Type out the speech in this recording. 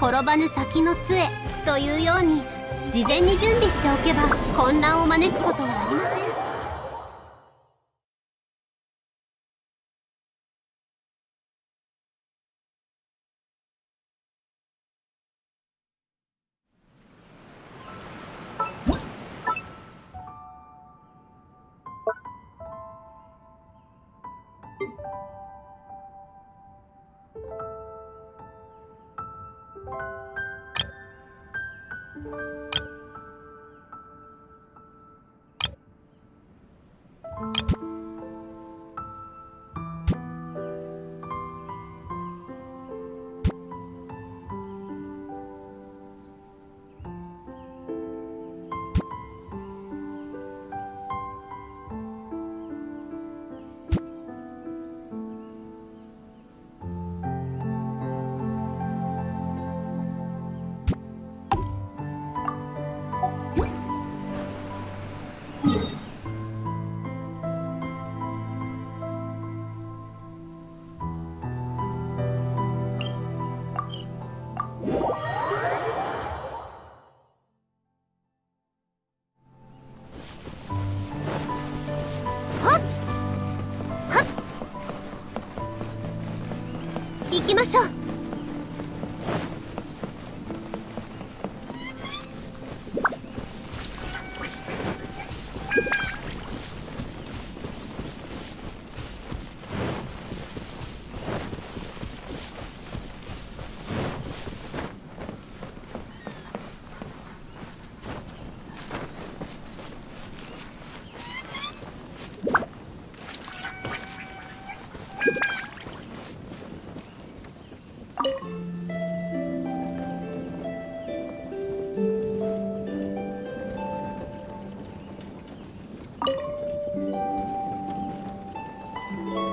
転ばぬ先の杖というように事前に準備しておけば混乱を招くことはありません。Thank you 行きましょう。了。